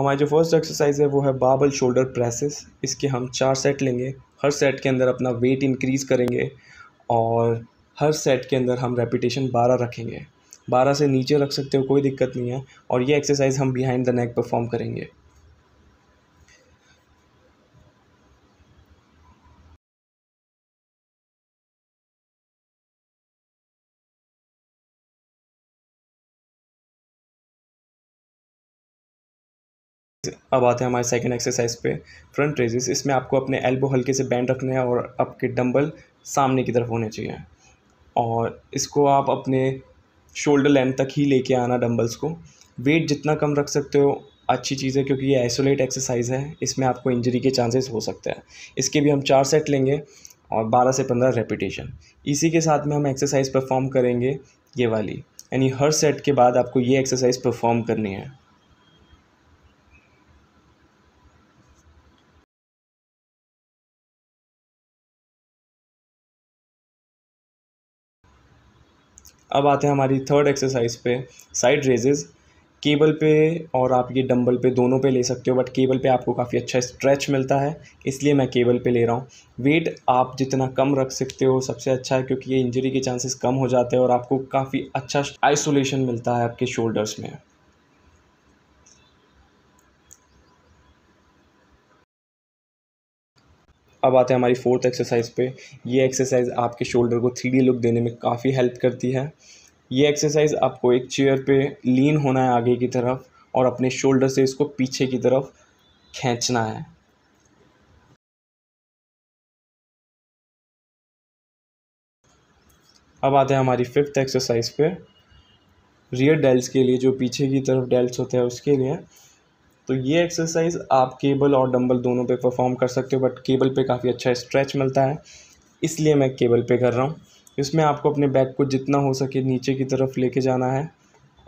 हमारी जो first exercise है, वो है बाबल शोल्डर प्रेसेस इसके हम चार सेट लेंगे. हर सेट के अंदर अपना वेट इंक्रीज़ करेंगे और हर सेट के अंदर हम रेपिटेशन बारह रखेंगे. बारह से नीचे रख सकते हो, कोई दिक्कत नहीं है. और ये एक्सरसाइज हम बिहाइंड द नेक परफॉर्म करेंगे. अब आते हैं हमारे सेकंड एक्सरसाइज पे फ्रंट रेजेस इसमें आपको अपने एल्बो हल्के से बैंड रखने हैं और आपके डंबल सामने की तरफ़ होने चाहिए। और इसको आप अपने शोल्डर लेंथ तक ही लेके आना डंबल्स को। वेट जितना कम रख सकते हो, अच्छी चीज़ है क्योंकि ये आइसोलेट एक्सरसाइज है, इसमें आपको इंजरी के चांसेस हो सकते हैं। इसके भी हम चार सेट लेंगे और बारह से पंद्रह रेपिटेशन इसी के साथ में हम एक्सरसाइज परफॉर्म करेंगे ये वाली। यानी हर सेट के बाद आपको ये एक्सरसाइज परफॉर्म करनी है। अब आते हैं हमारी थर्ड एक्सरसाइज पे साइड रेजेज़ केबल पे और आप ये डंबल पे दोनों पे ले सकते हो बट केबल पे आपको काफ़ी अच्छा स्ट्रेच मिलता है, इसलिए मैं केबल पे ले रहा हूँ. वेट आप जितना कम रख सकते हो, सबसे अच्छा है क्योंकि ये इंजरी के चांसेस कम हो जाते हैं और आपको काफ़ी अच्छा आइसोलेशन मिलता है आपके शोल्डर्स में. अब आते हैं हमारी फोर्थ एक्सरसाइज पे। ये एक्सरसाइज आपके शोल्डर को थ्री लुक देने में काफ़ी हेल्प करती है। ये एक्सरसाइज आपको एक चेयर पे लीन होना है आगे की तरफ़ और अपने शोल्डर से इसको पीछे की तरफ़ खींचना है। अब आते हैं हमारी फिफ्थ एक्सरसाइज पे। रियर डेल्स के लिए, जो पीछे की तरफ़ डेल्स होते हैं, उसके लिए तो ये एक्सरसाइज आप केबल और डंबल दोनों पे परफॉर्म कर सकते हो बट केबल पे काफ़ी अच्छा स्ट्रेच मिलता है। इसलिए मैं केबल पे कर रहा हूँ। इसमें आपको अपने बैक को जितना हो सके नीचे की तरफ़ लेके जाना है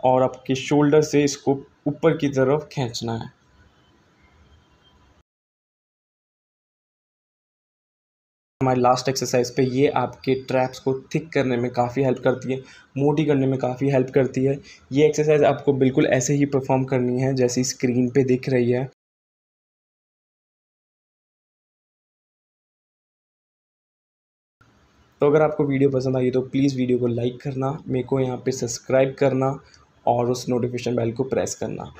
और आपके शोल्डर से इसको ऊपर की तरफ़ खींचना है। हमारी लास्ट एक्सरसाइज पे ये आपके ट्रैप्स को थिक करने में काफ़ी हेल्प करती है, मोटी करने में काफ़ी हेल्प करती है। ये एक्सरसाइज आपको बिल्कुल ऐसे ही परफॉर्म करनी है जैसी स्क्रीन पे दिख रही है। तो अगर आपको वीडियो पसंद आई तो प्लीज़ वीडियो को लाइक करना, मेरे को यहाँ पे सब्सक्राइब करना और उस नोटिफिकेशन बेल को प्रेस करना।